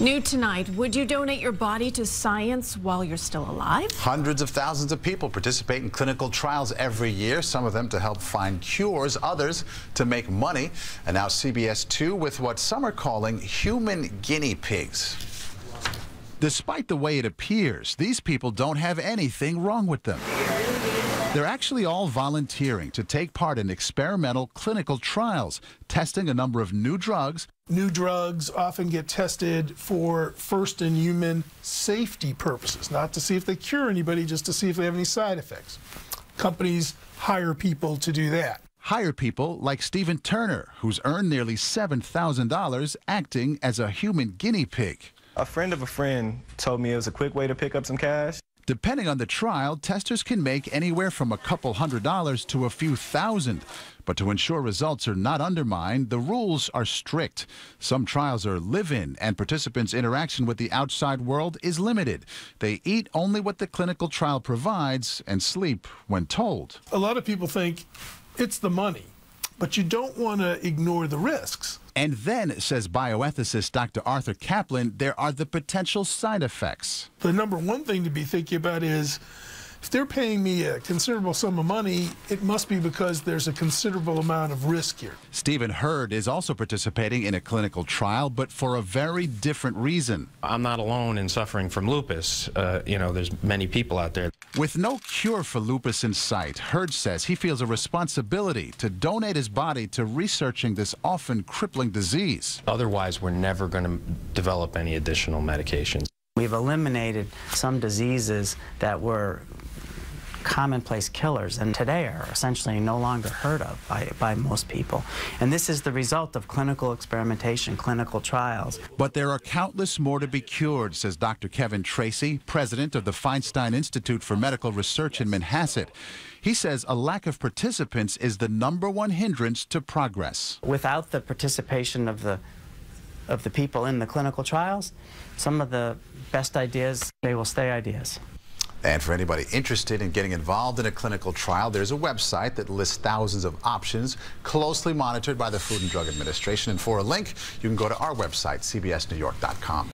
New tonight, would you donate your body to science while you're still alive? Hundreds of thousands of people participate in clinical trials every year, some of them to help find cures, others to make money. And now CBS 2 with what some are calling human guinea pigs. Despite the way it appears, these people don't have anything wrong with them. They're actually all volunteering to take part in experimental clinical trials, testing a number of new drugs. New drugs often get tested for first in human safety purposes, not to see if they cure anybody, just to see if they have any side effects. Companies hire people to do that. Hire people like Stephen Turner, who's earned nearly $7,000 acting as a human guinea pig. A friend of a friend told me it was a quick way to pick up some cash. Depending on the trial, testers can make anywhere from a couple hundred dollars to a few thousand. But to ensure results are not undermined, the rules are strict. Some trials are live in, and participants' interaction with the outside world is limited. They eat only what the clinical trial provides and sleep when told. A lot of people think it's the money, but you don't want to ignore the risks. And then, says bioethicist Dr. Arthur Caplan, there are the potential side effects. The number one thing to be thinking about is if they're paying me a considerable sum of money, it must be because there's a considerable amount of risk here. Stephen Hurd is also participating in a clinical trial, but for a very different reason. I'm not alone in suffering from lupus. Uh, you know, there's many people out there. With no cure for lupus in sight, Hurd says he feels a responsibility to donate his body to researching this often crippling disease. Otherwise, we're never going to develop any additional medications. We've eliminated some diseases that were commonplace killers and today are essentially no longer heard of by, by most people. And this is the result of clinical experimentation, clinical trials. But there are countless more to be cured, says Dr. Kevin Tracey, president of the Feinstein Institute for Medical Research in Manhasset. He says a lack of participants is the number one hindrance to progress. Without the participation of the of the people in the clinical trials, some of the best ideas, they will stay ideas. And for anybody interested in getting involved in a clinical trial, there's a website that lists thousands of options closely monitored by the Food and Drug Administration. And for a link, you can go to our website, cbsnewyork.com.